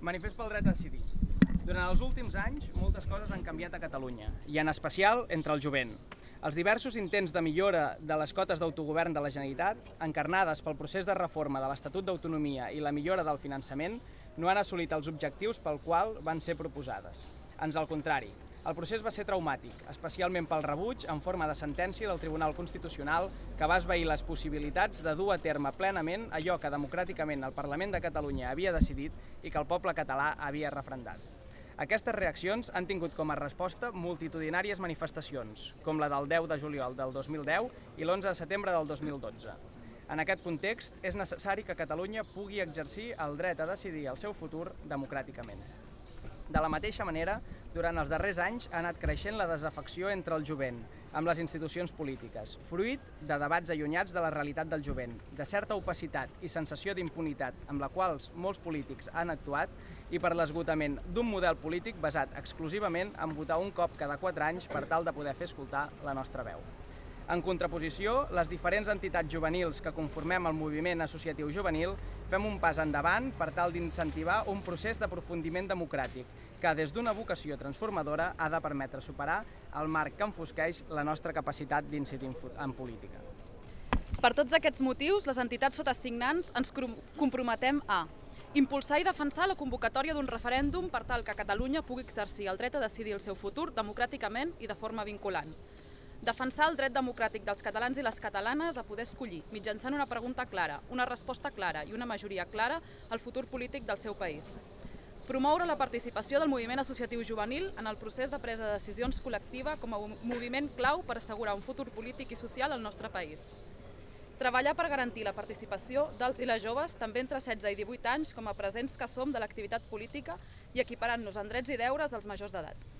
Manifest pel dret a decidir. Durant els últims anys, moltes coses han canviat a Catalunya, i en especial entre el jovent. Els diversos intents de millora de les cotes d'autogovern de la Generalitat, encarnades pel procés de reforma de l'Estatut d'Autonomia i la millora del finançament, no han assolit els objectius pel qual van ser proposades. Ans al contrari, el procés va ser traumàtic, especialment pel rebuig en forma de sentència del Tribunal Constitucional que va esvair les possibilitats de dur a terme plenament allò que democràticament el Parlament de Catalunya havia decidit i que el poble català havia refrendat. Aquestes reaccions han tingut com a resposta multitudinàries manifestacions, com la del 10 de juliol del 2010 i l'11 de setembre del 2012. En aquest context, és necessari que Catalunya pugui exercir el dret a decidir el seu futur democràticament. De la mateixa manera, durant els darrers anys ha anat creixent la desafecció entre el jovent amb les institucions polítiques, fruit de debats allunyats de la realitat del jovent, de certa opacitat i sensació d'impunitat amb la quals molts polítics han actuat i per l'esgotament d'un model polític basat exclusivament en votar un cop cada quatre anys per tal de poder fer escoltar la nostra veu. En contraposició, les diferents entitats juvenils que conformem el moviment associatiu juvenil fem un pas endavant per tal d'incentivar un procés d'aprofundiment democràtic que, des d'una vocació transformadora, ha de permetre superar el marc que enfosqueix la nostra capacitat d'incidir en política. Per tots aquests motius, les entitats sotasignants ens comprometem a impulsar i defensar la convocatòria d'un referèndum per tal que Catalunya pugui exercir el dret a decidir el seu futur democràticament i de forma vinculant defensar el dret democràtic dels catalans i les catalanes a poder escollir, mitjançant una pregunta clara, una resposta clara i una majoria clara al futur polític del seu país. Promoure la participació del moviment associatiu juvenil en el procés de presa de decisions col·lectiva com a moviment clau per assegurar un futur polític i social al nostre país. Treballar per garantir la participació dels i les joves, també entre 16 i 18 anys, com a presents que som de l'activitat política i equiparant-nos en drets i deures als majors d'edat.